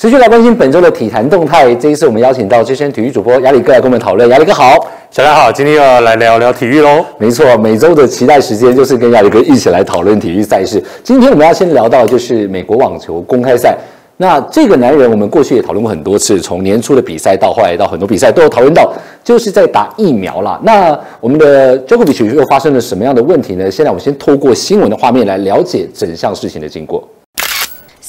持续来关心本周的体坛动态。这一次我们邀请到资深体育主播亚里哥来跟我们讨论。亚里哥好，小家好，今天要来聊聊体育喽。没错，每周的期待时间就是跟亚里哥一起来讨论体育赛事。今天我们要先聊到就是美国网球公开赛。那这个男人，我们过去也讨论过很多次，从年初的比赛到后来到很多比赛都有讨论到，就是在打疫苗啦。那我们的 Djokovic 又发生了什么样的问题呢？现在我们先透过新闻的画面来了解整项事情的经过。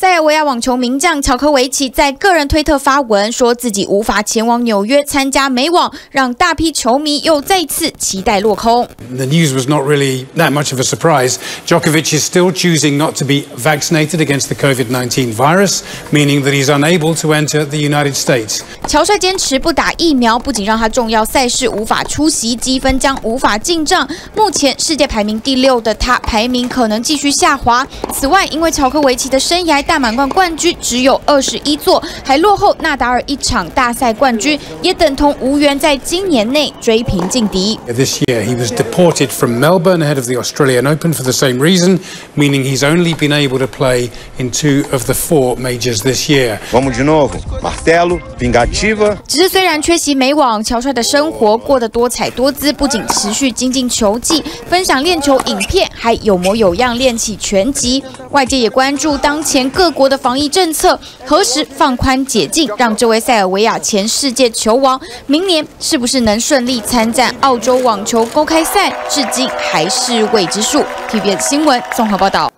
塞尔维亚网球名将乔科维奇在个人推特发文，说自己无法前往纽约参加美网，让大批球迷又再次期待落空。The news was not really that much of a surprise. Djokovic is still choosing not to be vaccinated against the COVID-19 virus, meaning that he's unable to enter the United States. 乔帅坚持不打疫苗，不仅让他重要赛事无法出席，积分将无法进账。目前世界排名第六的他，排名可能继续下滑。此外，因为乔科维奇的生涯大满贯冠军只有二十一座，还落后纳达尔一场大赛冠军，也等同无缘在今年内追平劲敌。This year he was deported from Melbourne ahead of the Australian Open for the same reason, meaning he's only been able to play in two of the four majors this year. Vamos de novo, martelo, vingativa. 只是虽然缺席美网，乔帅的生活过得多彩多姿，不仅持续精进球技，分享练球影片，还有模有样练起拳击。外界也关注当前各。各国的防疫政策何时放宽解禁，让这位塞尔维亚前世界球王明年是不是能顺利参战澳洲网球公开赛，至今还是未知数。TVB 新闻综合报道。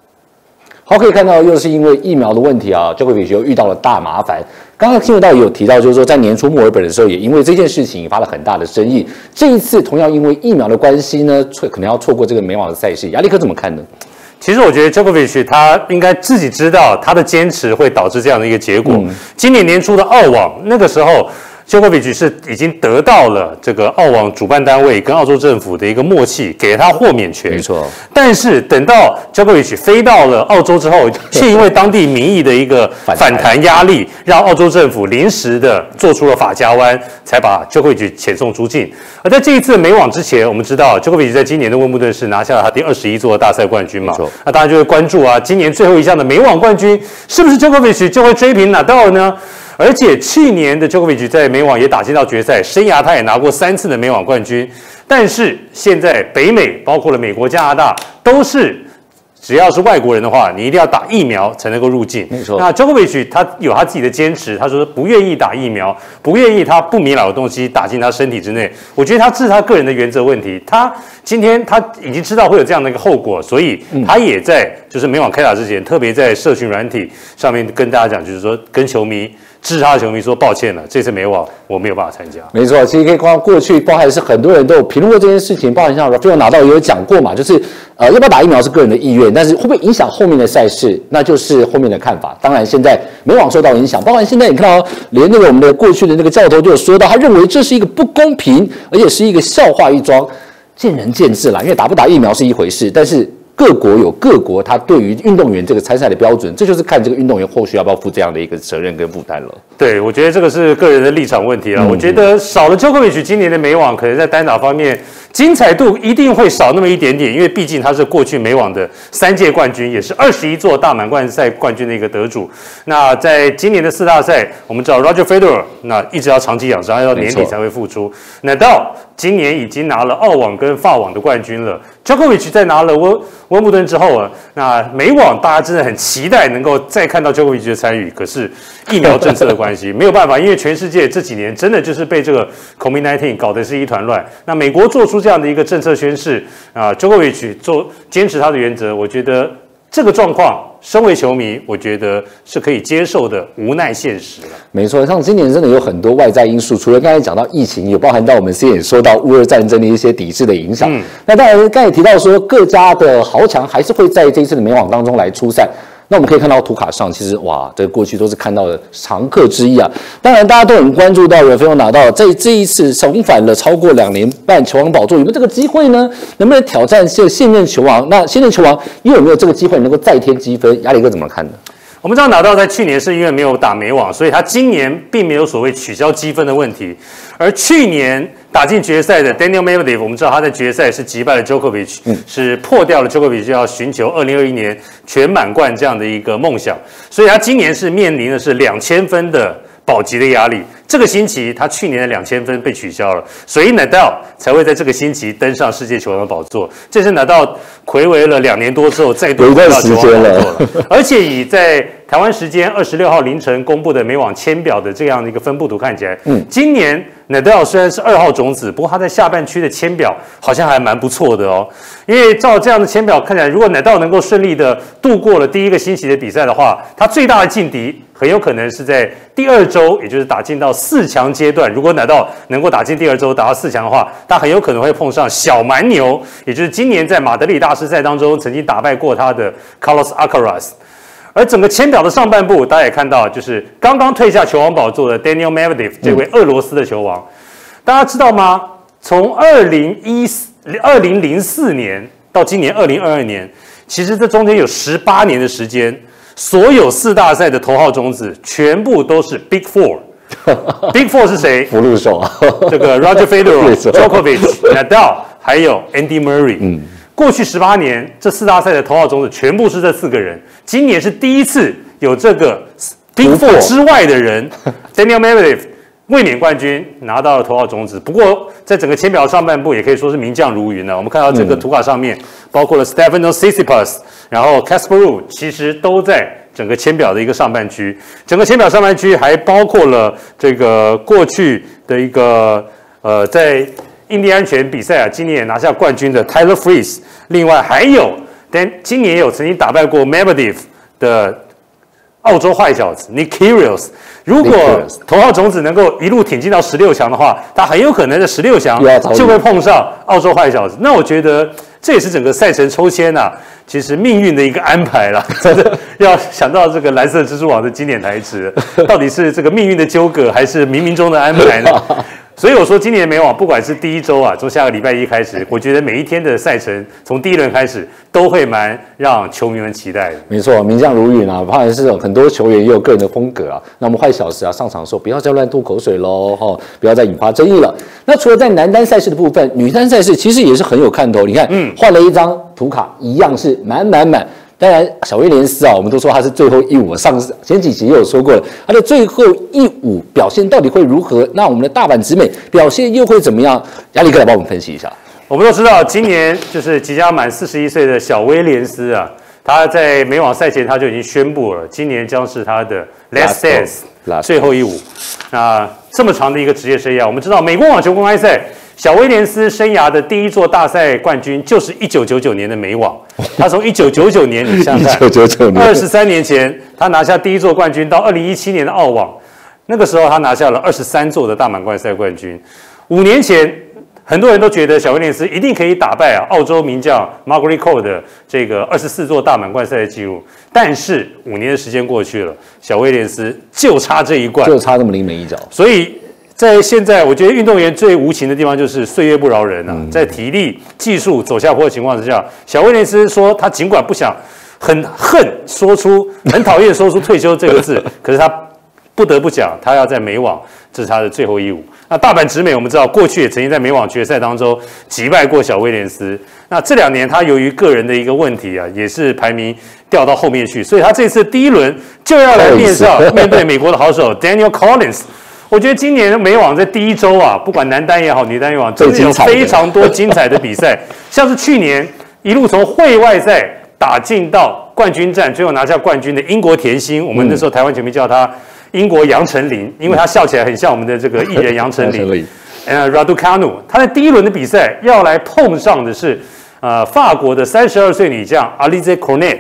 好，可以看到又是因为疫苗的问题啊，就会比又遇到了大麻烦。刚刚听闻到有提到，就是说在年初墨尔本的时候，也因为这件事情引发了很大的争议。这一次同样因为疫苗的关系呢，错可能要错过这个美网的赛事。亚历克怎么看呢？其实我觉得 Djokovic 他应该自己知道他的坚持会导致这样的一个结果。今年年初的澳网那个时候。J o k o v i c 是已经得到了这个澳网主办单位跟澳洲政府的一个默契，给了他豁免权。没错。但是等到 j o k o v i c 飞到了澳洲之后，却因为当地民意的一个反弹压力，让澳洲政府临时的做出了法家湾，才把 j o k o v i c 遣送出境。而在这一次美网之前，我们知道 j o k o v i c 在今年的温布顿是拿下了他第二十一座大赛冠军嘛？那大家就会关注啊，今年最后一项的美网冠军是不是 j o k o v i c 就会追平纳豆呢？而且去年的 Djokovic 在美网也打进到决赛，生涯他也拿过三次的美网冠军。但是现在北美包括了美国、加拿大都是。只要是外国人的话，你一定要打疫苗才能够入境。没错。那 Djokovic 他有他自己的坚持，他说不愿意打疫苗，不愿意他不明朗的东西打进他身体之内。我觉得他这是他个人的原则问题。他今天他已经知道会有这样的一个后果，所以他也在就是美网开打之前，特别在社群软体上面跟大家讲，就是说跟球迷。支持他球迷说抱歉了，这次美网我没有办法参加。没错，其实可以看过去，包含是很多人都有评论过这件事情，包含像 Rafael 拿到也有讲过嘛，就是呃要不要打疫苗是个人的意愿，但是会不会影响后面的赛事，那就是后面的看法。当然现在美网受到影响，包含现在你看到连那个我们的过去的那个教头就有说到，他认为这是一个不公平，而且是一个笑话一桩，见仁见智啦，因为打不打疫苗是一回事，但是。各国有各国他对于运动员这个参赛的标准，这就是看这个运动员后续要不要负这样的一个责任跟负担了。对，我觉得这个是个人的立场问题啊。我觉得少了 Djokovic 今年的美网，可能在单打方面精彩度一定会少那么一点点，因为毕竟他是过去美网的三届冠军，也是二十一座大满贯赛冠军的一个得主。那在今年的四大赛，我们知道 Roger Federer 那一直要长期养伤，要年底才会复出。那到今年已经拿了澳网跟法网的冠军了。Djokovic 在拿了温温布顿之后啊，那美网大家真的很期待能够再看到 Jokovic 的参与。可是疫苗政策的关系没有办法，因为全世界这几年真的就是被这个 COVID-19 搞得是一团乱。那美国做出这样的一个政策宣示啊，Jokovic 做坚持他的原则，我觉得这个状况。身为球迷，我觉得是可以接受的无奈现实了。没错，像今年真的有很多外在因素，除了刚才讲到疫情，也包含到我们之前也说到乌俄战争的一些抵制的影响。那当然，刚才提到说各家的豪强还是会在这一次的美网当中来出赛。那我们可以看到图卡上，其实哇，这过去都是看到的常客之一啊。当然，大家都很关注到有没有拿到这这一次重返了超过两年半球王宝座，有没有这个机会呢？能不能挑战现现任球王？那现任球王又有没有这个机会能够再添积分？压力哥怎么看呢？我们知道拿到在去年是因为没有打美网，所以他今年并没有所谓取消积分的问题。而去年打进决赛的 Daniel Medvedev，我们知道他在决赛是击败了 Djokovic，、是破掉了 Djokovic 就要寻求2021年全满贯这样的一个梦想，所以他今年是面临的是两千分的保级的压力。这个星期他去年的两千分被取消了，所以 Nadal 才会在这个星期登上世界球王的宝座。这是 Nadal 暌违了两年多之后再度回到球王时间了宝座了。而且以在台湾时间二十六号凌晨公布的美网签表的这样的一个分布图看起来，嗯，今年 Nadal 虽然是二号种子，不过他在下半区的签表好像还蛮不错的哦。因为照这样的签表看起来，如果 Nadal 能够顺利的度过了第一个星期的比赛的话，他最大的劲敌很有可能是在第二周，也就是打进到四强阶段。如果 Nadal 能够打进第二周，打到四强的话，他很有可能会碰上小蛮牛，也就是今年在马德里大师赛当中曾经打败过他的 Carlos Alcaraz。而整个签表的上半部，大家也看到，就是刚刚退下球王宝座的 Daniel Medvedev 这位俄罗斯的球王，大家知道吗？从二零一四、二零零四年到今年二零二二年，其实这中间有十八年的时间，所有四大赛的头号种子全部都是 Big Four。Big Four 是谁？福禄寿啊，这个 Roger Federer Djokovic、Nadal，还有 Andy Murray。嗯，过去十八年，这四大赛的头号种子全部是这四个人。今年是第一次有这个 Big Four 之外的人，Daniel Medvedev 卫冕冠军拿到了头号种子。不过，在整个签表上半部也可以说是名将如云了。我们看到这个图卡上面，包括了 Stefano Tsitsipas，然后 Casper Ruud，其实都在整个签表的一个上半区。整个签表上半区还包括了这个过去的一个呃，在印第安拳比赛啊，今年也拿下冠军的 Tyler Freeze，另外还有，但今年也有曾经打败过 Medvedev 的澳洲坏小子 Nick Kyrgios。如果头号种子能够一路挺进到十六强的话，他很有可能在十六强就会碰上澳洲坏小子。那我觉得这也是整个赛程抽签啊、其实命运的一个安排啦。真的要想到这个蓝色蜘蛛网的经典台词，到底是这个命运的纠葛，还是冥冥中的安排呢？所以我说，今年美网不管是第一周啊，从下个礼拜一开始，我觉得每一天的赛程从第一轮开始都会蛮让球迷们期待的。没错，名将如云啊，当然是很多球员也有个人的风格啊。那我们坏小时啊，上场的时候不要再乱吐口水喽，哈、不要再引发争议了。那除了在男单赛事的部分，女单赛事其实也是很有看头。你看，嗯，换了一张图卡，一样是满满满。当然，小威廉斯啊，我们都说他是最后一舞，上次前几集也有说过了，他的最后一舞表现到底会如何？那我们的大阪直美表现又会怎么样？亚力哥来帮我们分析一下。我们都知道，今年就是即将满四十一岁的小威廉斯啊，他在美网赛前他就已经宣布了，今年将是他的 Last Dance 最后一舞。那这么长的一个职业生涯，我们知道美国网球公开赛，小威廉斯生涯的第一座大赛冠军就是一九九九年的美网。他从一九九九年，你想想看，1999年二十三年前他拿下第一座冠军，到二零一七年的澳网，那个时候他拿下了二十三座的大满贯赛冠军。五年前，很多人都觉得小威廉斯一定可以打败啊澳洲名将 Margaret Cole 的这个二十四座大满贯赛的记录。但是五年的时间过去了，小威廉斯就差这一冠，就差那么临门一脚。所以在现在，我觉得运动员最无情的地方就是岁月不饶人啊。在体力、技术走下坡的情况之下，小威廉斯说他尽管不想很恨说出很讨厌说出退休这个字，可是他不得不讲，他要在美网，这是他的最后一舞。那大阪直美，我们知道过去也曾经在美网决赛当中击败过小威廉斯。那这两年他由于个人的一个问题啊，也是排名掉到后面去，所以他这次第一轮就要来面上 面对美国的好手 Daniel Collins。我觉得今年美网在第一周啊，不管男单也好，女单也好，真的有非常多精彩的比赛，像是去年一路从会外赛打进到冠军战，最后拿下冠军的英国甜心，我们那时候台湾球迷叫他英国杨丞琳，因为他笑起来很像我们的这个艺人杨丞琳。琳呃，Raducanu，他在第一轮的比赛要来碰上的是呃法国的三十二岁女将 Alize Cornet。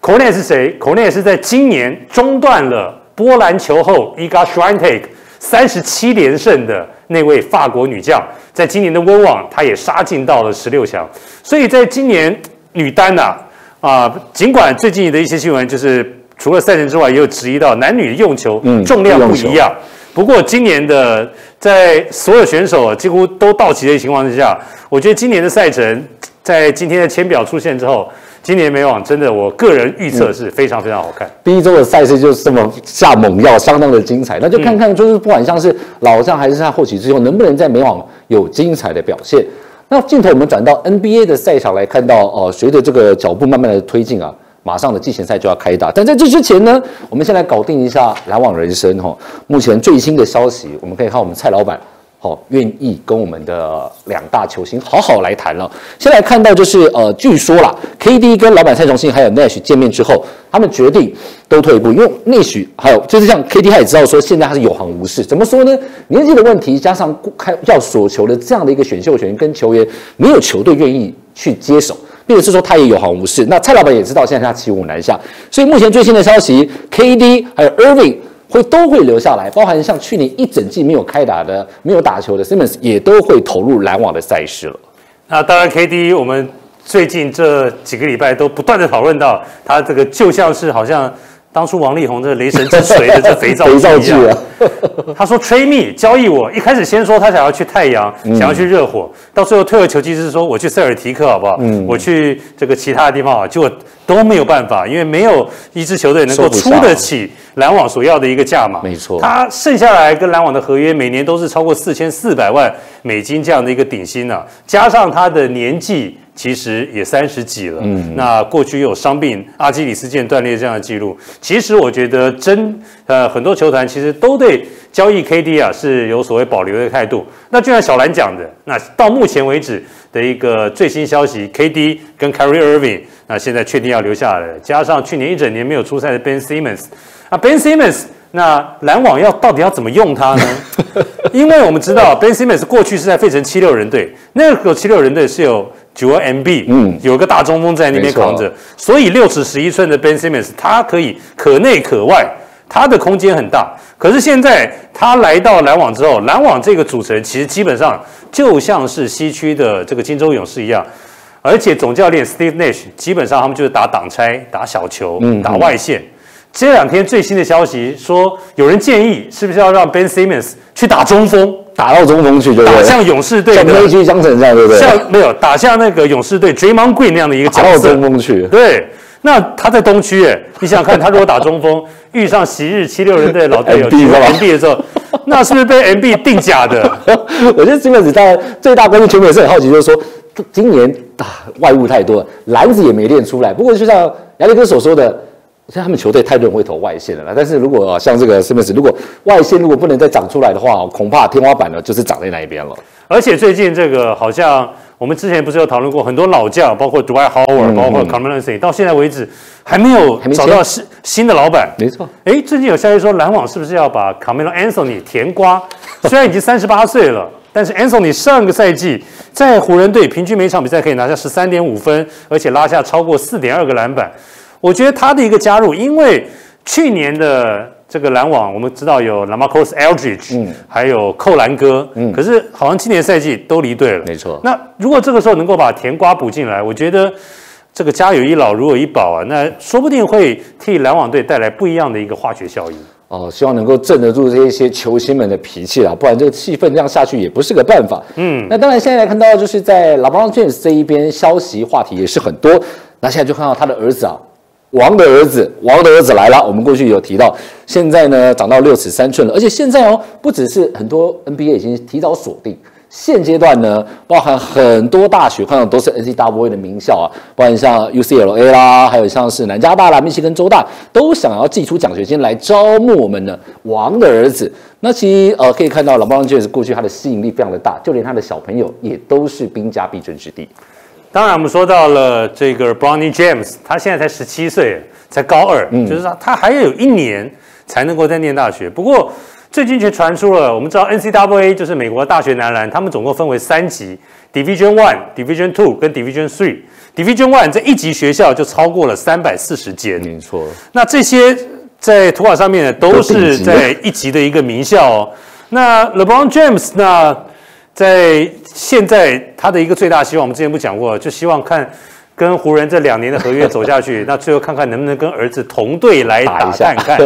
Cornet 是谁？Cornet 是在今年中断了波兰球后 Iga Swiatek 三十七连胜的那位法国女将，在今年的温网，她也杀进到了十六强。所以在今年女单呐、啊，尽管最近的一些新闻就是除了赛程之外，也有质疑到男女用球嗯重量不一样。不过今年的在所有选手啊几乎都到齐的情况之下，我觉得今年的赛程在今天的签表出现之后，今年美网真的，我个人预测是非常非常好看。第一周的赛事就是这么下猛药，相当的精彩。那就看看，就是不管像是老将还是他后起之后，能不能在美网有精彩的表现。那镜头我们转到 NBA 的赛场来看到，哦，随着这个脚步慢慢的推进啊，马上的季前赛就要开打。但在这之前呢，我们先来搞定一下篮网人生哈。目前最新的消息，我们可以看我们蔡老板。好，愿意跟我们的两大球星好好来谈了。先来看到就是呃，据说啦，KD 跟老板蔡崇信还有 Nash 见面之后，他们决定都退一步，因为 Nash 还有就是像 KD 他也知道说现在他是有行无市，怎么说呢？年纪的问题加上开要所求的这样的一个选秀权跟球员，没有球队愿意去接手，并且是说他也有行无市。那蔡老板也知道现在他骑虎难下，所以目前最新的消息，KD 还有 Irving。会都会留下来，包含像去年一整季没有开打的、没有打球的 Simmons 也都会投入篮网的赛事了。那当然，KD 我们最近这几个礼拜都不断的讨论到他这个就像是好像当初王力宏这雷神之锤的这肥皂 肥皂剧啊。他说 Trade me 交易我，一开始先说他想要去太阳，想要去热火，到最后退而求其次说我去塞尔提克好不好？嗯，我去这个其他的地方啊，结果都没有办法，因为没有一支球队能够出得起。篮网所要的一个价码，没错，他剩下来跟篮网的合约每年都是超过四千四百万美金这样的一个顶薪呢，加上他的年纪其实也三十几了，嗯，那过去有伤病阿基里斯腱断裂这样的记录，其实我觉得真呃很多球团其实都对交易 KD 啊是有所谓保留的态度。那就像小兰讲的，那到目前为止的一个最新消息，KD 跟 Kyrie Irving 那现在确定要留下来，加上去年一整年没有出赛的 Ben Simmons。啊，Ben Simmons，那篮网要到底要怎么用他呢？因为我们知道 Ben Simmons 过去是在费城七六人队，那个七六人队是有九个 MB，嗯，有个大中锋在那边扛着，所以六尺十一寸的 Ben Simmons，他可以可内可外，他的空间很大。可是现在他来到篮网之后，篮网这个组成其实基本上就像是西区的这个金州勇士一样，而且总教练 Steve Nash 基本上他们就是打挡拆、打小球、打外线。这两天最新的消息说，有人建议是不是要让 Ben Simmons 去打中锋，打到中锋去，对不对？打向勇士队的，像内区相城这样，对不对？像没有打向那个勇士队 Draymond Green 那样的一个角色，打到中锋去。对，那他在东区，哎，你想想看，他如果打中锋，遇上昔日七六人队老队友 MB 的时候，那是不是被 MB 定假的？我觉得 Simmons 在最大关键球迷也是很好奇，就是说今年啊外物太多了，篮子也没练出来。不过就像杨力哥所说的。像他们球队太多人会投外线了啦，但是如果像这个 Simmons，如果外线如果不能再长出来的话，恐怕天花板呢就是长在那一边了。而且最近这个好像我们之前不是有讨论过很多老将，包括 Dwight Howard，包括 Carmelo Anthony，到现在为止还没有找到新新的老板。没错。哎，最近有消息说篮网是不是要把 Carmelo Anthony 填瓜？虽然已经三十八岁了，但是 Anthony 上个赛季在湖人队平均每场比赛可以拿下十三点五分，而且拉下超过四点二个篮板。我觉得他的一个加入，因为去年的这个篮网，我们知道有 Lamarcus Aldridge，嗯，还有扣篮哥，嗯，可是好像今年赛季都离队了，没错。那如果这个时候能够把甜瓜补进来，我觉得这个家有一老如有一宝啊，那说不定会替篮网队带来不一样的一个化学效应。哦，希望能够镇得住这一些球星们的脾气啦，不然这个气氛这样下去也不是个办法。嗯，那当然现在看到就是在 LeBron James 这一边消息话题也是很多，那现在就看到他的儿子啊。王的儿子，王的儿子来了。我们过去有提到，现在呢长到六尺三寸了，而且现在哦，不只是很多 NBA 已经提早锁定，现阶段呢，包含很多大学，看到都是 NCAA 的名校啊，包含像 UCLA 啦，还有像是南加大啦、密西根州大，都想要寄出奖学金来招募我们的王的儿子。那其实呃，可以看到老邦爵士过去他的吸引力非常的大，就连他的小朋友也都是兵家必争之地。当然，我们说到了这个 Bronny James，他现在才十七岁，才高二，就是说他还要有一年才能够再念大学。不过最近却传出了，我们知道 NCAA 就是美国大学男篮，他们总共分为三级：Division One、Division Two 跟 Division Three。Division One 这一级学校就超过了三百四十间，没错。那这些在图卡上面呢，都是在一级的一个名校哦。那 LeBron James 那。在现在，他的一个最大希望，我们之前不讲过，就希望看跟湖人这两年的合约走下去，那最后看看能不能跟儿子同队来打看看。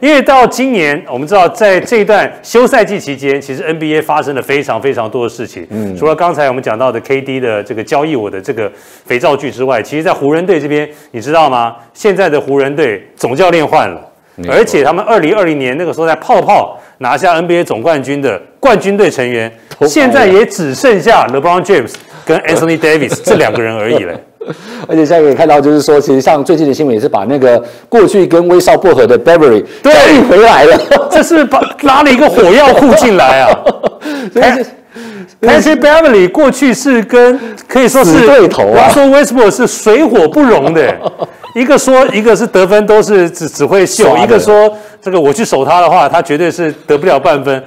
因为到今年，我们知道在这一段休赛季期间，其实 NBA 发生了非常非常多的事情。嗯，除了刚才我们讲到的 KD 的这个交易我的这个肥皂剧之外，其实，在湖人队这边，你知道吗？现在的湖人队总教练换了，而且他们二零二零年那个时候在泡泡拿下 NBA 总冠军的冠军队成员，现在也只剩下 LeBron James 跟 Anthony Davis 这两个人而已了。而且现在可以看到，就是说，其实像最近的新闻也是把那个过去跟威少不合的 Beverly 对回来了，这是把拉了一个火药库进来啊！所以 Patrick Beverly 过去是跟可以说是对头啊，说 Westbrook 是水火不容的，一个说一个是得分都是只只会秀，一个说这个我去守他的话，他绝对是得不了半分。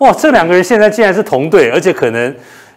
哇，这两个人现在竟然是同队，而且可能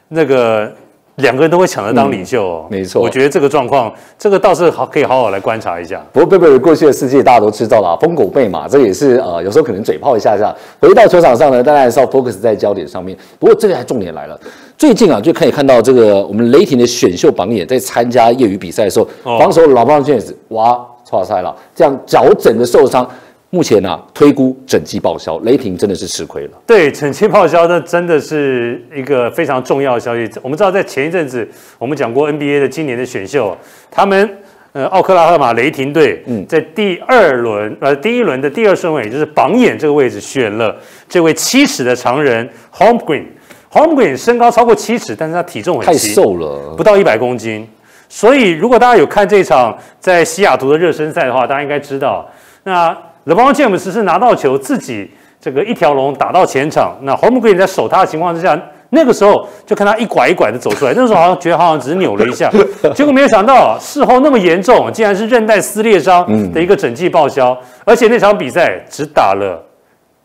那个。两个人都会抢着当领袖，哦没错。我觉得这个状况，这个倒是好，可以好好来观察一下。不过贝贝尔过去的世界大家都知道了，疯狗贝嘛，这也是呃有时候可能嘴炮一下下。回到球场上呢，当然是要 focus 在焦点上面。不过这个还重点来了，最近啊就可以看到这个我们雷霆的选秀榜眼在参加业余比赛的时候，防守老帮 James 哇，错赛了，这样脚整个受伤。目前呢，推估整季报销，雷霆真的是吃亏了。对，整季报销，那真的是一个非常重要的消息。我们知道，在前一阵子，我们讲过 NBA 的今年的选秀，他们呃，奥克拉荷马雷霆队在第二轮呃第一轮的第二顺位，也就是榜眼这个位置，选了这位七尺的常人 Home Green。Home Green 身高超过七尺，但是他体重很太瘦了，不到一百公斤。所以，如果大家有看这场在西雅图的热身赛的话，大家应该知道那。勒布朗詹姆斯是拿到球自己这个一条龙打到前场，那红木格林在守他的情况之下，那个时候就看他一拐一拐的走出来，那时候好像觉得好像只是扭了一下，结果没有想到事后那么严重，竟然是韧带撕裂伤的一个整季报销，而且那场比赛只打了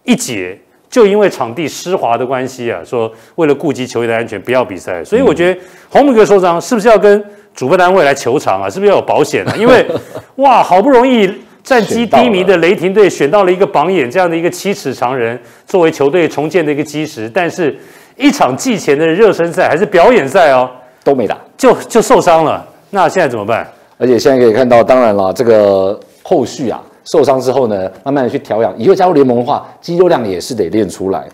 一节，就因为场地湿滑的关系啊，说为了顾及球员的安全不要比赛，所以我觉得红木哥受伤是不是要跟主办单位来求偿啊？是不是要有保险啊？因为哇，好不容易。战绩低迷的雷霆队选到了一个榜眼这样的一个七尺长人作为球队重建的一个基石，但是一场季前的热身赛还是表演赛哦，都没打，就就受伤了。那现在怎么办？而且现在可以看到，当然了，这个后续啊，受伤之后呢，慢慢的去调养，以后加入联盟的话，肌肉量也是得练出来。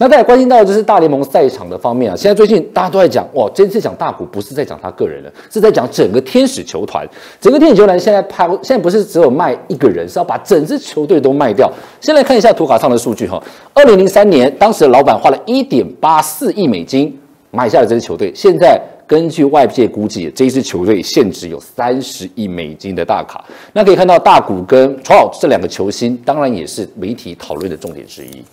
那大家关心到就是大联盟赛场的方面啊，现在最近大家都在讲，哇，这次讲大股不是在讲他个人了，是在讲整个天使球团。整个天使球团现在拍，现在不是只有卖一个人，是要把整支球队都卖掉。先来看一下图卡上的数据哈，二零零三年，当时的老板花了一点八四亿美金买下了这支球队，现在根据外界估计，这一支球队现值有三十亿美金的大卡。那可以看到大股跟 Trout 这两个球星，当然也是媒体讨论的重点之一。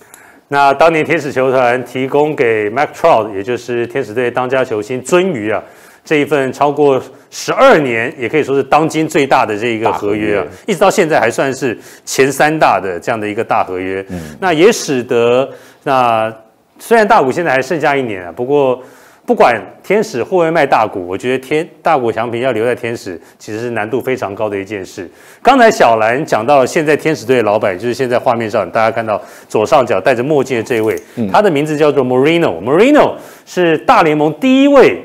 那当年天使球团提供给 Mac Trout，也就是天使队当家球星鳟鱼啊，这一份超过十二年，也可以说是当今最大的这一个合约啊，一直到现在还算是前三大的这样的一个大合约。嗯，那也使得那虽然大股现在还剩下一年啊，不过。不管天使会不会卖大股，我觉得天大股强平要留在天使，其实是难度非常高的一件事。刚才小兰讲到了，现在天使队的老板就是现在画面上大家看到左上角戴着墨镜的这位，他的名字叫做 Moreno。Moreno 是大联盟第一位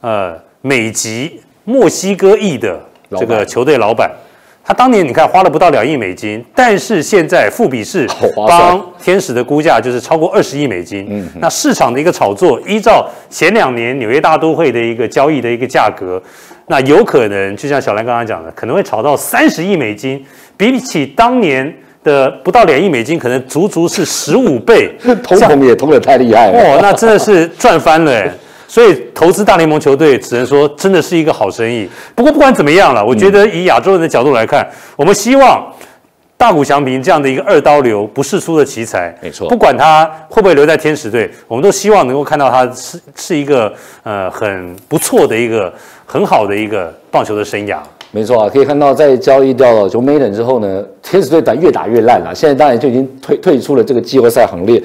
呃美籍墨西哥裔的这个球队老板。他当年你看花了不到两亿美金，但是现在富比士帮天使的估价就是超过二十亿美金。嗯，那市场的一个炒作，依照前两年纽约大都会的一个交易的一个价格，那有可能就像小兰刚刚讲的，可能会炒到三十亿美金，比起当年的不到两亿美金，可能足足是十五倍。通膨也通的太厉害了，哦，那真的是赚翻了。所以投资大联盟球队，只能说真的是一个好生意。不过不管怎么样了，我觉得以亚洲人的角度来看，我们希望大谷翔平这样的一个二刀流不世出的奇才，没错，不管他会不会留在天使队，我们都希望能够看到他是是一个呃很不错的一个很好的一个棒球的生涯。没错啊，可以看到在交易掉了 Joe Maddon 之后呢，天使队打越打越烂了，现在当然就已经退退出了这个季后赛行列。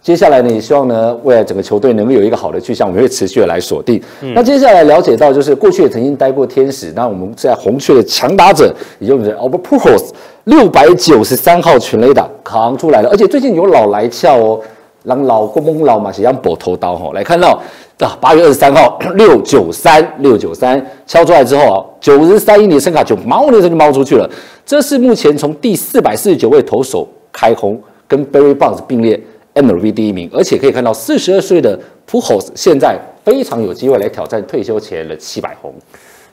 接下来呢，也希望呢，未来整个球队能够有一个好的去向，我们会持续的来锁定。那接下来了解到，就是过去也曾经待过天使，那我们在红雀的强打者，也就是 Albert Pujols，六百九十三号全垒打扛出来了，而且最近有老来俏哦，让老公公老马是让搏头刀哈。来看到啊，八月二十三号 六九三六九三敲出来之后啊，九十三英里声卡就猫的一声就猫出去了。这是目前从第四百四十九位投手开轰，跟 Barry Bonds 并列 MLB 第一名，而且可以看到四十二岁的 Pujols 现在非常有机会来挑战退休前的七百轰。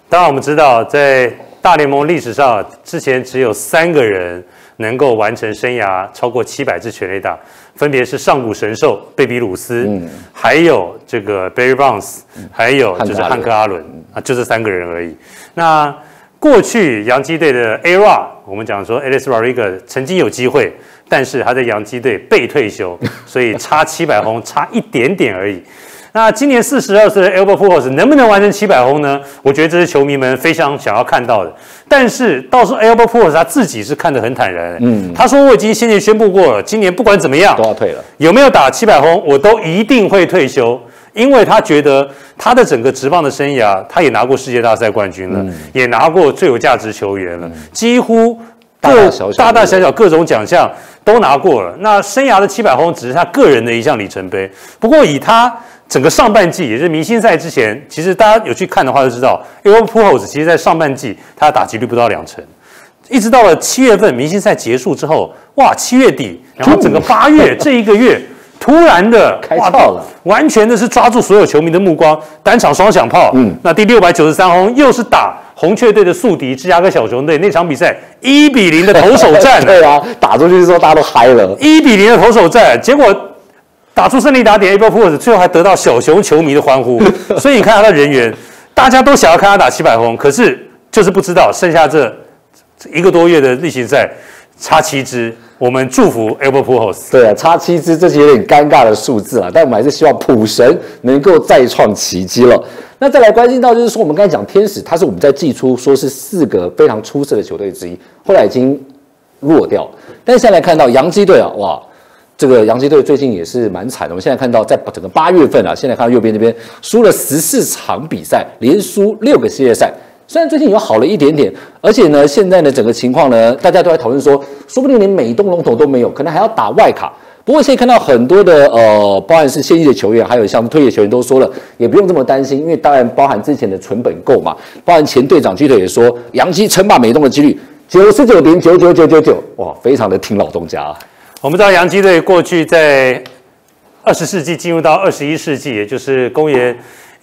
当然，我们知道在大联盟历史上，之前只有三个人能够完成生涯超过七百支全垒打，分别是上古神兽贝比鲁斯，还有这个 Barry Bonds，还有就是汉克阿伦啊，就这三个人而已。那过去洋基队的 A-Rod，我们讲说 Alex Rodriguez 曾经有机会，但是他在洋基队被退休，所以差七百轰，差一点点而已。那今年四十二岁的 Albert Pujols 能不能完成七百轰呢？我觉得这是球迷们非常想要看到的。但是到时候 Albert Pujols 他自己是看得很坦然，嗯，他说我已经先前宣布过了，今年不管怎么样都要退了，有没有打七百轰，我都一定会退休，因为他觉得他的整个职棒的生涯，他也拿过世界大赛冠军了，也拿过最有价值球员了，几乎各大大小小各种奖项都拿过了。那生涯的七百轰只是他个人的一项里程碑。不过以他整个上半季，也就是明星赛之前，其实大家有去看的话就知道 e v e r p u o l s 其实在上半季他的打击率不到两成，一直到了七月份明星赛结束之后，哇，七月底，然后整个八月 这一个月，突然的开炮了，完全的是抓住所有球迷的目光，单场双响炮。嗯，那第六百九十三轰又是打红雀队的宿敌芝加哥小熊队那场比赛一比零的投手战。对啊，打出去之后大家都嗨了，一比零的投手战，结果。打出胜利打点 a b l e s 最后还得到小熊球迷的欢呼，所以你看他的人员，大家都想要看他打七百轰，可是就是不知道剩下这一个多月的例行赛差七支，我们祝福 a b l e p o s 对啊，差七支，这是有点尴尬的数字啊，但我们还是希望普神能够再创奇迹了。那再来关心到就是说，我们刚才讲天使，他是我们在季初说是四个非常出色的球队之一，后来已经落掉，但现在看到洋基队啊，哇！这个洋基队最近也是蛮惨的。我们现在看到，在整个八月份啊，现在看到右边这边输了十四场比赛，连输六个系列赛。虽然最近有好了一点点，而且呢，现在呢整个情况呢，大家都在讨论说，说不定连美东龙头都没有，可能还要打外卡。不过现在看到很多的呃，包含是现役的球员，还有像退役球员都说了，也不用这么担心，因为当然包含之前的存本够嘛。包含前队长基特也说，洋基称霸美东的几率九十九点九九九九九，哇，非常的听老东家。我们知道洋基队过去在二十世纪进入到二十一世纪，也就是公元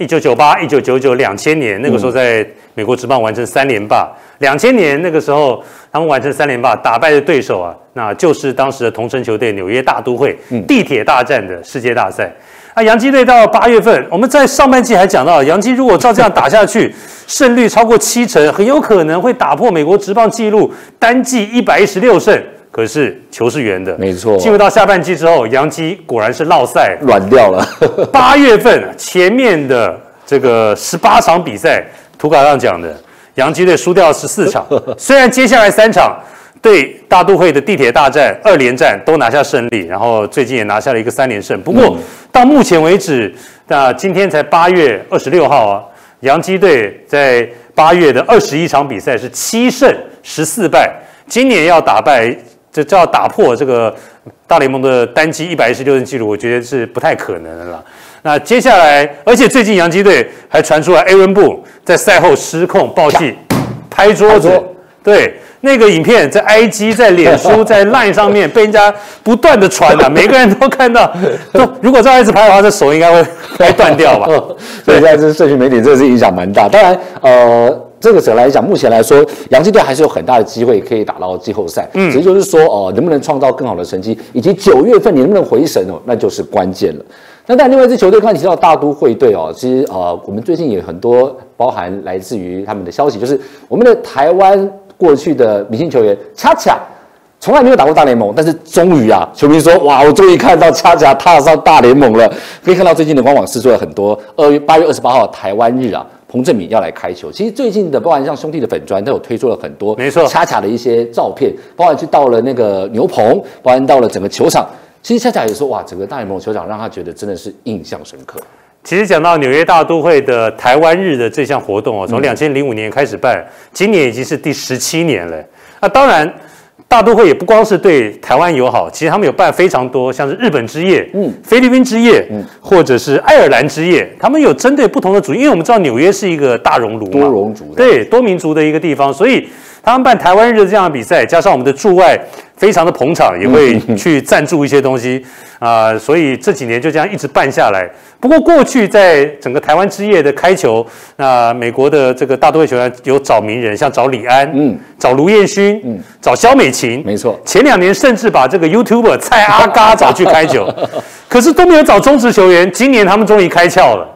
一九九八、一九九九、两千年，那个时候在美国职棒完成三连霸。两千年那个时候，他们完成三连霸，打败的对手啊，那就是当时的同城球队纽约大都会，地铁大战的世界大赛。啊，洋基队到八月份，我们在上半季还讲到，洋基如果照这样打下去，胜率超过七成，很有可能会打破美国职棒纪录，单季一百一十六胜。可是球是圆的，没错。进入到下半季之后，杨基果然是落赛，软掉了。八月份前面的这个十八场比赛，图卡上讲的，杨基队输掉十四场。虽然接下来三场对大都会的地铁大战二连战都拿下胜利，然后最近也拿下了一个三连胜。不过到目前为止，那今天才八月二十六号啊，杨基队在八月的二十一场比赛是七胜十四败，今年要打败。这要打破这个大联盟的单机一百一十六胜纪录，我觉得是不太可能的了。那接下来，而且最近洋基队还传出来 A 文布在赛后失控暴气，拍桌子。对，那个影片在 IG、在脸书、在 Line 上面被人家不断的传啊，每个人都看到。都如果这样一直拍的话，这手应该会 该断掉吧？所以现在这社群媒体真的是影响蛮大。当然，呃。这个者来讲，目前来说，洋基队还是有很大的机会可以打到季后赛。嗯，只是就是说，哦，能不能创造更好的成绩，以及九月份你能不能回神哦，那就是关键了。那但另外一支球队，刚才提到大都会队哦，其实呃，我们最近也很多包含来自于他们的消息，就是我们的台湾过去的明星球员恰恰从来没有打过大联盟，但是终于啊，球迷说哇，我终于看到恰恰踏上大联盟了。可以看到最近的官网是做了很多。二月八月二十八号台湾日啊。彭正敏要来开球，其实最近的，包含像兄弟的粉砖都有推出了很多，没错，恰恰的一些照片，包含去到了那个牛棚，包含到了整个球场，其实恰恰也说，哇，整个大联盟球场让他觉得真的是印象深刻。其实讲到纽约大都会的台湾日的这项活动哦，从两千零五年开始办，今年已经是第十七年了。那当然。大都会也不光是对台湾友好，其实他们有办非常多，像是日本之夜、嗯，菲律宾之夜，嗯，或者是爱尔兰之夜，他们有针对不同的族，因为我们知道纽约是一个大熔炉嘛，多熔族的。对多民族的一个地方，所以他们办台湾日的这样的比赛，加上我们的驻外非常的捧场，也会去赞助一些东西啊、所以这几年就这样一直办下来。不过过去在整个台湾之夜的开球，那美国的这个大都会球员有找名人，像找李安，嗯，找卢彦勋，嗯，找萧美琴，没错前两年甚至把这个 YouTuber 蔡阿嘎 找去开球，可是都没有找中职球员。今年他们终于开窍了，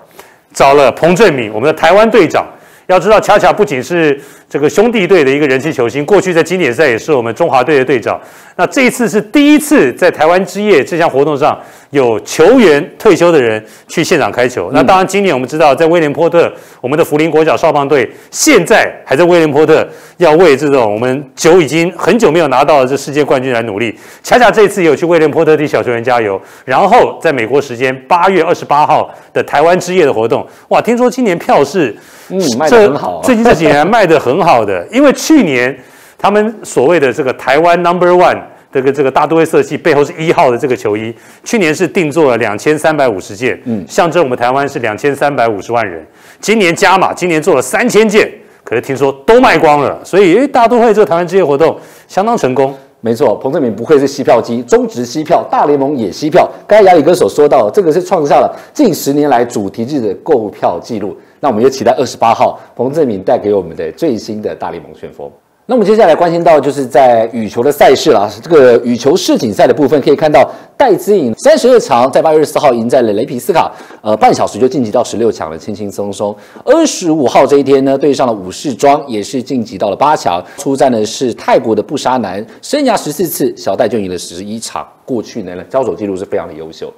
找了彭振明，我们的台湾队长。要知道，恰恰不仅是这个兄弟队的一个人气球星，过去在经典赛也是我们中华队的队长。那这一次是第一次在台湾之夜这项活动上有球员退休的人去现场开球。那当然，今年我们知道，在威廉波特，我们的福林国脚少棒队现在还在威廉波特要为这种我们久已经很久没有拿到的这世界冠军来努力。恰恰这一次也有去威廉波特替小球员加油。然后在美国时间八月二十八号的台湾之夜的活动，哇，听说今年票是嗯，卖的很好、啊。最近这几年卖的很好的，因为去年他们所谓的这个台湾 Number One 这个这个大都会色系背后是一号的这个球衣，去年是定做了两千三百五十件，嗯，象征我们台湾是两千三百五十万人。今年加码，今年做了三千件，可是听说都卖光了，所以诶大都会这个台湾之夜活动相当成功。没错，彭正明不愧是吸票机，中职吸票，大联盟也吸票。刚才亚里哥所说到，这个是创下了近十年来主题日的购票记录。那我们也期待二十八号彭振明带给我们的最新的大联盟旋风。那我们接下来关心到就是在羽球的赛事啦，这个羽球世锦赛的部分，可以看到戴资颖三十二强在八月二十四号赢在了雷皮斯卡，呃，半小时就晋级到十六强了，轻轻松松。二十五号这一天呢，对上了武士庄，也是晋级到了八强。出战的是泰国的布沙南，生涯十四次，小戴就赢了十一场。过去呢，交手记录是非常的优秀。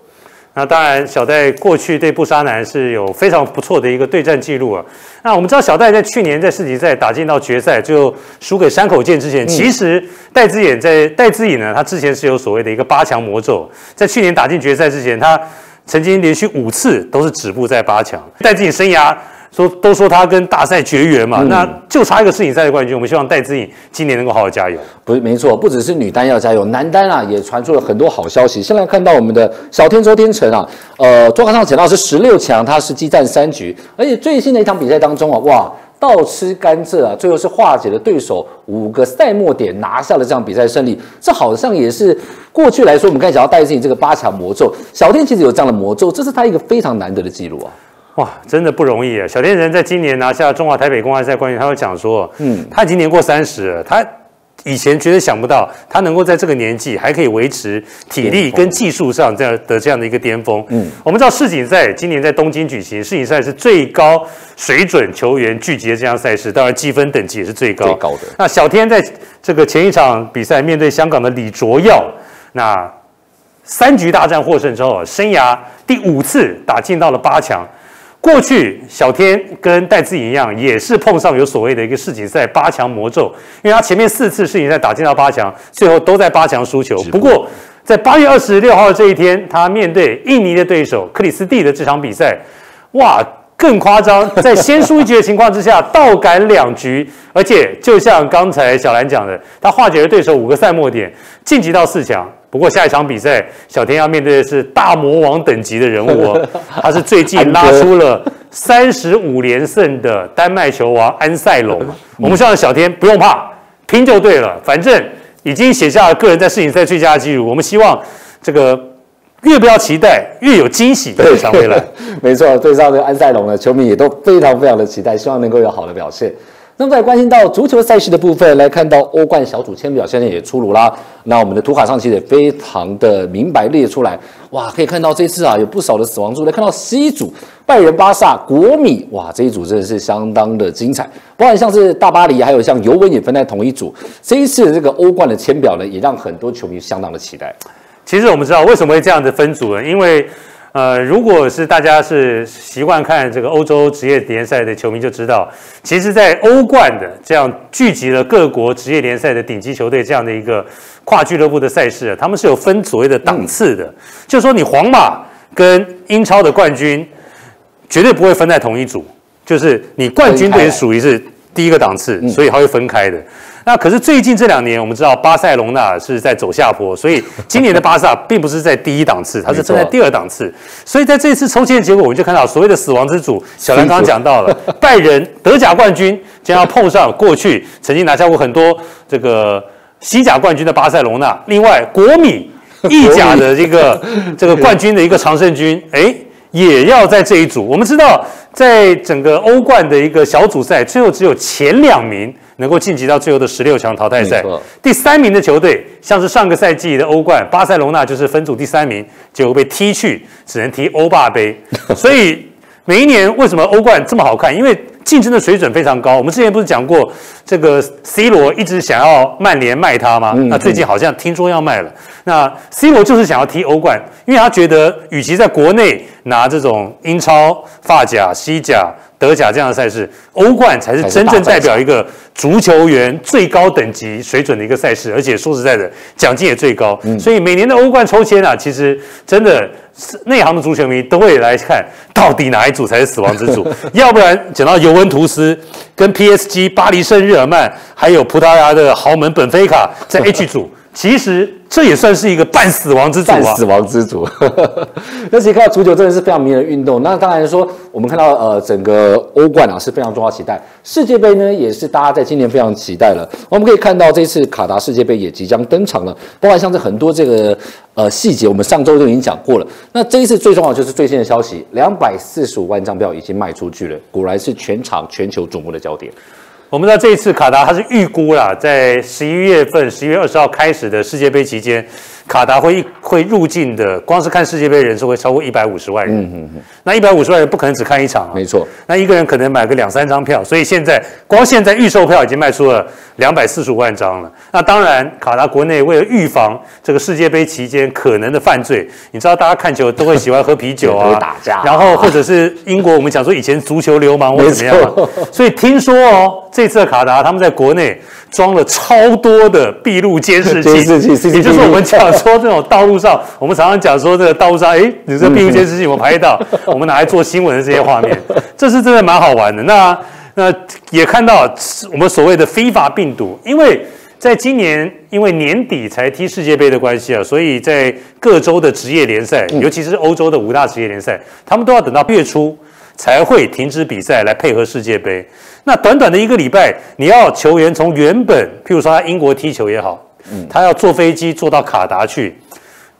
那当然，小戴过去对布沙南是有非常不错的一个对战记录啊。那我们知道，小戴在去年在世锦赛打进到决赛，最后输给山口健之前，其实戴资颖在戴资颖呢，他之前是有所谓的一个八强魔咒，在去年打进决赛之前，他曾经连续五次都是止步在八强。戴资颖生涯说都说他跟大赛绝缘嘛，那就差一个世锦赛的冠军。我们希望戴资颖今年能够好好加油。不是没错，不只是女单要加油，男单啊也传出了很多好消息。现在看到我们的小天周天成啊，呃，桌上捡到是十六强，他是激战三局，而且最新的一场比赛当中啊，哇，倒吃甘蔗啊，最后是化解了对手五个赛末点，拿下了这场比赛胜利。这好像也是过去来说，我们刚才讲到戴资颖这个八强魔咒，小天其实有这样的魔咒，这是他一个非常难得的记录啊。哇，真的不容易啊！小天神在今年拿下中华台北公开赛冠军，他会讲说，嗯，他已经年过三十了，他以前绝对想不到他能够在这个年纪还可以维持体力跟技术上这样的这样的一个巅峰。嗯，我们知道世锦赛今年在东京举行，世锦赛是最高水准球员聚集的这项赛事，当然积分等级也是最高最高的那小天在这个前一场比赛面对香港的李卓耀，那三局大战获胜之后，生涯第五次打进到了八强。过去小天跟戴资颖一样，也是碰上有所谓的一个世锦赛八强魔咒，因为他前面四次世锦赛打进到八强，最后都在八强输球。不过在八月二十六号这一天，他面对印尼的对手克里斯蒂的这场比赛，哇，更夸张，在先输一局的情况之下，倒赶两局，而且就像刚才小兰讲的，他化解了对手五个赛末点，晋级到四强。不过下一场比赛，小天要面对的是大魔王等级的人物哦，他是最近拉出了三十五连胜的丹麦球王安塞龙。我们希望小天不用怕，拼就对了，反正已经写下了个人在世锦赛最佳的纪录。我们希望这个越不要期待，越有惊喜的场回来。没错，对上这个安塞龙呢，球迷也都非常非常的期待，希望能够有好的表现。那么在关心到足球赛事的部分，来看到欧冠小组签表现在也出炉啦。那我们的图卡上其实也非常的明白列出来，哇，可以看到这次啊有不少的死亡组，来看到 C 组拜仁、巴萨、国米，哇，这一组真的是相当的精彩。包含像是大巴黎，还有像尤文也分在同一组。这一次的这个欧冠的签表呢，也让很多球迷相当的期待。其实我们知道为什么会这样的分组呢？因为呃，如果是大家是习惯看这个欧洲职业联赛的球迷就知道，其实，在欧冠的这样聚集了各国职业联赛的顶级球队这样的一个跨俱乐部的赛事啊，他们是有分所谓的档次的，就是说你皇马跟英超的冠军绝对不会分在同一组，就是你冠军队属于是第一个档次，所以它会分开的。那可是最近这两年，我们知道巴塞隆纳是在走下坡，所以今年的巴萨并不是在第一档次，它是站在第二档次。所以在这次抽签的结果，我们就看到所谓的死亡之组，小兰刚刚讲到了，拜仁德甲冠军将要碰上过去曾经拿下过很多这个西甲冠军的巴塞隆纳，另外国米意甲的这个 这个冠军的一个常胜军，哎，也要在这一组。我们知道，在整个欧冠的一个小组赛，最后只有前两名。能够晋级到最后的十六强淘汰赛，第三名的球队，像是上个赛季的欧冠，巴塞罗那就是分组第三名，结果被踢去，只能踢欧霸杯。所以每一年为什么欧冠这么好看？因为竞争的水准非常高。我们之前不是讲过，这个 C 罗一直想要曼联卖他吗？那最近好像听说要卖了。那 C 罗就是想要踢欧冠，因为他觉得与其在国内拿这种英超、法甲、西甲。德甲这样的赛事，欧冠才是真正代表一个足球员最高等级水准的一个赛事，而且说实在的，奖金也最高。所以每年的欧冠抽签啊，其实真的内行的足球迷都会来看，到底哪一组才是死亡之组。要不然讲到尤文图斯跟 PSG、巴黎圣日耳曼，还有葡萄牙的豪门本菲卡在 H 组。其实这也算是一个半死亡之组啊！半死亡之组。那其实看到足球真的是非常迷人的运动。那当然说，我们看到呃整个欧冠啊是非常重要期待，世界杯呢也是大家在今年非常期待了。我们可以看到这次卡达世界杯也即将登场了，包括像是很多这个呃细节，我们上周就已经讲过了。那这一次最重要就是最新的消息，两百四十五万张票已经卖出去了，果然是全场全球瞩目的焦点。我们知道这一次卡达它是预估啦，在十一月份十一月二十号开始的世界杯期间。卡达会会入境的，光是看世界杯人数会超过一百五十万人。嗯嗯嗯。那一百五十万人不可能只看一场啊。没错。那一个人可能买个两三张票，所以现在光现在预售票已经卖出了两百四十五万张了。那当然，卡达国内为了预防这个世界杯期间可能的犯罪，你知道大家看球都会喜欢喝啤酒啊，打架，然后或者是英国我们讲说以前足球流氓或怎么样。所以听说哦，这次的卡达他们在国内。装了超多的闭路监视器，也就是我们讲说这种道路上，我们常常讲说这个道路上，哎，你这闭路监视器我拍到，我们拿来做新闻的这些画面，这是真的蛮好玩的。那那也看到我们所谓的非法病毒，因为在今年因为年底才踢世界杯的关系啊，所以在各州的职业联赛，尤其是欧洲的五大职业联赛，他们都要等到月初才会停止比赛来配合世界杯。那短短的一个礼拜，你要球员从原本，譬如说他英国踢球也好，他要坐飞机坐到卡达去，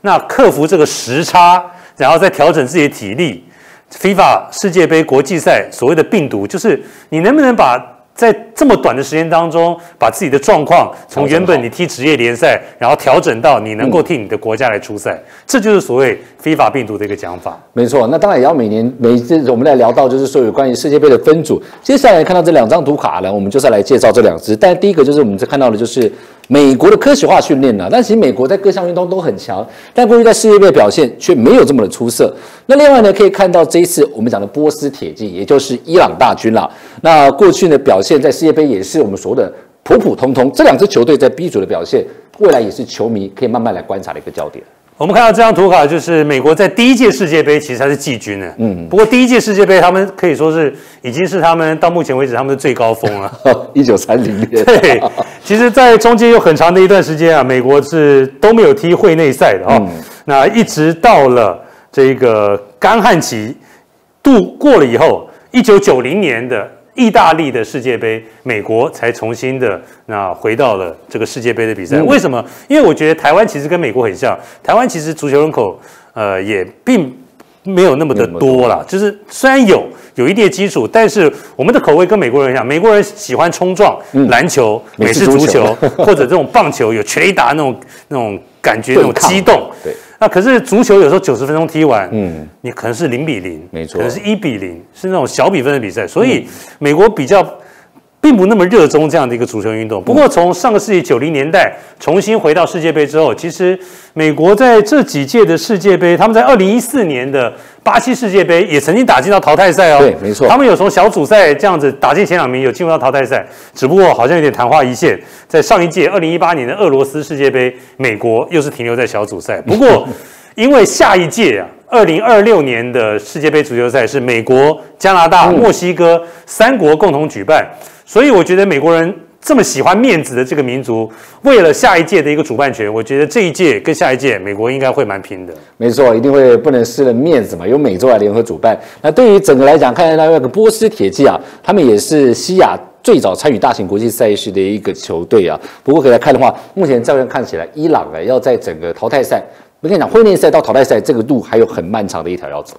那克服这个时差，然后再调整自己的体力，FIFA 世界杯国际赛所谓的病毒，就是你能不能把。在这么短的时间当中，把自己的状况从原本你踢职业联赛，然后调整到你能够替你的国家来出赛，这就是所谓非法病毒的一个讲法。没错，那当然也要每年每次我们来聊到，就是说有关于世界杯的分组。接下来看到这两张图卡呢，我们就是来介绍这两支。但第一个就是我们在看到的就是。美国的科学化训练呢？但其实美国在各项运动都很强，但过去在世界杯表现却没有这么的出色。那另外呢，可以看到这一次我们讲的波斯铁骑，也就是伊朗大军啦。那过去呢表现在世界杯也是我们说的普普通通。这两支球队在 B 组的表现，未来也是球迷可以慢慢来观察的一个焦点。我们看到这张图卡，就是美国在第一届世界杯其实它是季军呢，嗯，不过第一届世界杯他们可以说是已经是他们到目前为止他们的最高峰了。一九三零年，对，其实，在中间有很长的一段时间啊，美国是都没有踢会内赛的哦。那一直到了这个干旱期度过了以后，一九九零年的。意大利的世界杯，美国才重新的那回到了这个世界杯的比赛。为什么？因为我觉得台湾其实跟美国很像，台湾其实足球人口呃也并没有那么的多。了，就是虽然有有一定的基础，但是我们的口味跟美国人一样，美国人喜欢冲撞，篮球、美式足球 或者这种棒球有全力打那种那种感觉，那种激动。对。那可是足球有时候九十分钟踢完，嗯，你可能是零比零，没错，可能是一比零，是那种小比分的比赛，所以美国比较并不那么热衷这样的一个足球运动。不过从上个世纪九零年代重新回到世界杯之后，其实美国在这几届的世界杯，他们在二零一四年的。巴西世界杯也曾经打进到淘汰赛哦，对，没错，他们有从小组赛这样子打进前两名，有进入到淘汰赛，只不过好像有点昙花一现。在上一届二零一八年的俄罗斯世界杯，美国又是停留在小组赛。不过，因为下一届啊，二零二六年的世界杯足球赛是美国、加拿大、墨西哥三国共同举办。所以我觉得美国人这么喜欢面子的这个民族，为了下一届的一个主办权，我觉得这一届跟下一届美国应该会蛮拼的。没错，一定会不能失了面子嘛，由美洲来联合主办。那对于整个来讲，看到那个波斯铁骑啊，他们也是西亚最早参与大型国际赛事的一个球队啊。不过可以来看的话，目前照样看起来，伊朗啊要在整个淘汰赛，我跟你讲，会内赛到淘汰赛这个路还有很漫长的一条要走。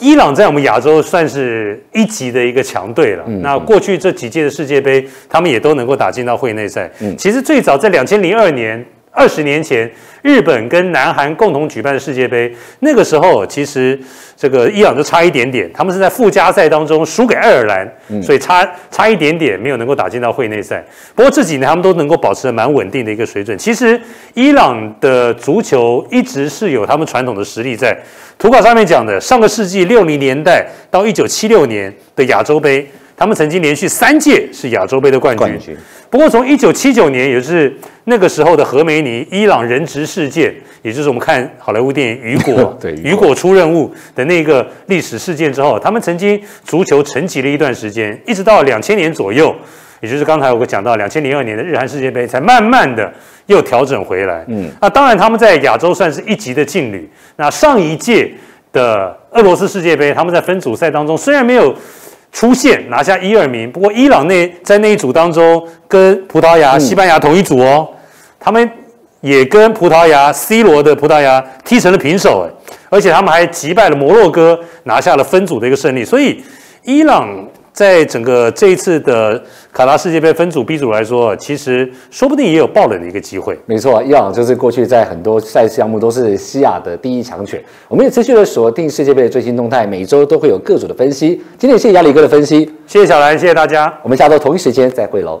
伊朗在我们亚洲算是一级的一个强队了。那过去这几届的世界杯，他们也都能够打进到会内赛。其实最早在两千零二年，二十年前，日本跟南韩共同举办的世界杯，那个时候其实这个伊朗就差一点点，他们是在附加赛当中输给爱尔兰，所以差差一点点没有能够打进到会内赛。不过这几年他们都能够保持蛮稳定的一个水准。其实伊朗的足球一直是有他们传统的实力在。图稿上面讲的，上个世纪六零年代到一九七六年的亚洲杯，他们曾经连续三届是亚洲杯的冠军。不过从一九七九年，也就是那个时候的何梅尼伊朗人质事件，也就是我们看好莱坞电影《雨果》对雨果出任务的那个历史事件之后，他们曾经足球沉寂了一段时间，一直到两千年左右。也就是刚才我讲到两千零二年的日韩世界杯，才慢慢的又调整回来。嗯，那当然他们在亚洲算是一级的劲旅。那上一届的俄罗斯世界杯，他们在分组赛当中虽然没有出现拿下一二名，不过伊朗那在那一组当中跟葡萄牙、西班牙同一组哦，他们也跟葡萄牙 C 罗的葡萄牙踢成了平手哎，而且他们还击败了摩洛哥，拿下了分组的一个胜利。所以伊朗。在整个这一次的卡达世界杯分组 B 组来说，其实说不定也有爆冷的一个机会。没错，伊朗就是过去在很多赛事项目都是西亚的第一强权。我们也持续的锁定世界杯的最新动态，每周都会有各组的分析。今天谢谢亚里哥的分析，谢谢小兰，谢谢大家。我们下周同一时间再会喽。